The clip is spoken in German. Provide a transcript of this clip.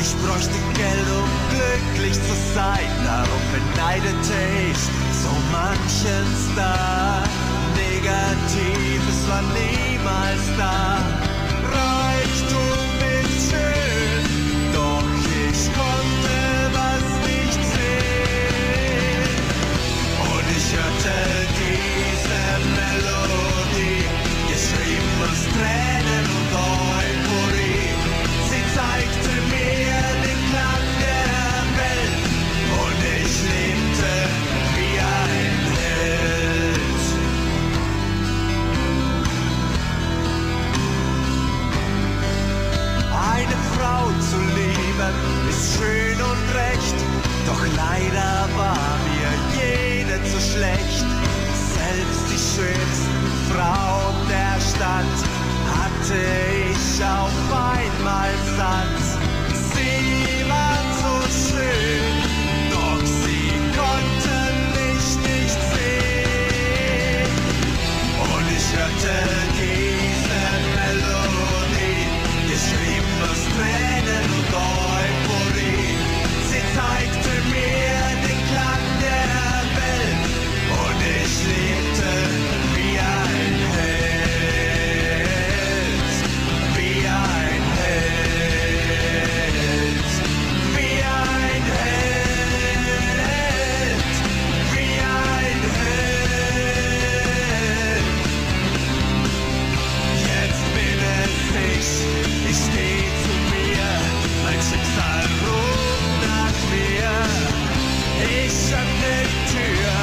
Welt, um glücklich zu sein. Darum beneidete ich so manchen Star. Negatives war niemals da. Lieben ist schön und recht, doch leider war mir jede zu schlecht. Selbst die schönsten Frauen der Stadt hatte ich auf einmal satt. Sie waren so schön, doch sie konnten mich nicht sehen. Und ich hörte Captain Cheer.